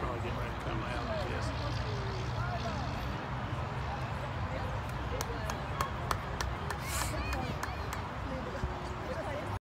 probably getting ready.